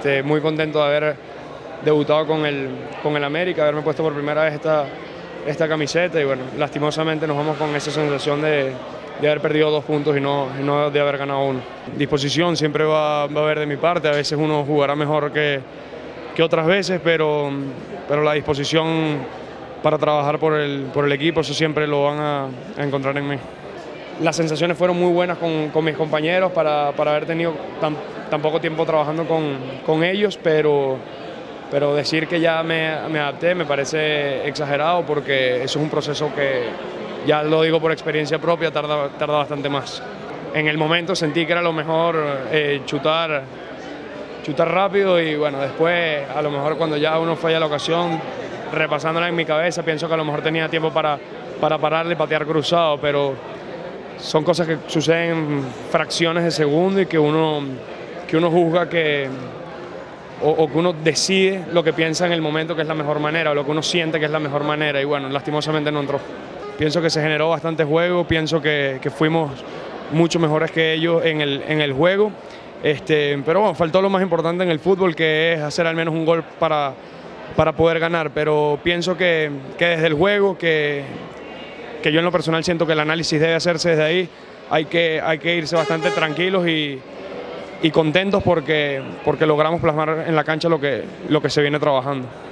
Estoy muy contento de haber debutado con el, con el América, haberme puesto por primera vez esta, esta camiseta y bueno, lastimosamente nos vamos con esa sensación de, de haber perdido dos puntos y no, no de haber ganado uno. Disposición siempre va, va, a haber de mi parte, a veces uno jugará mejor que, que otras veces, pero, pero la disposición para trabajar por el, por el equipo, eso siempre lo van a encontrar en mí. Las sensaciones fueron muy buenas con, con mis compañeros para, para haber tenido tan, tan, poco tiempo trabajando con, con ellos, pero, pero decir que ya me, me adapté me parece exagerado porque eso es un proceso que, ya lo digo por experiencia propia, tarda, tarda bastante más. En el momento sentí que era lo mejor eh, chutar, chutar rápido y bueno, después a lo mejor cuando ya uno falla la ocasión, repasándola en mi cabeza, pienso que a lo mejor tenía tiempo para, para pararle y patear cruzado, pero son cosas que suceden en fracciones de segundo y que uno, que uno juzga que, o, o, que uno decide lo que piensa en el momento que es la mejor manera, o lo que uno siente que es la mejor manera, y bueno, lastimosamente no entró. Pienso que se generó bastante juego, pienso que, que fuimos mucho mejores que ellos en el, en el juego, este, pero bueno, faltó lo más importante en el fútbol, que es hacer al menos un gol para, para poder ganar, pero pienso que, que desde el juego, que, que yo en lo personal siento que el análisis debe hacerse desde ahí, hay que, hay que irse bastante tranquilos y, contentos porque, porque logramos plasmar en la cancha lo que, lo que se viene trabajando.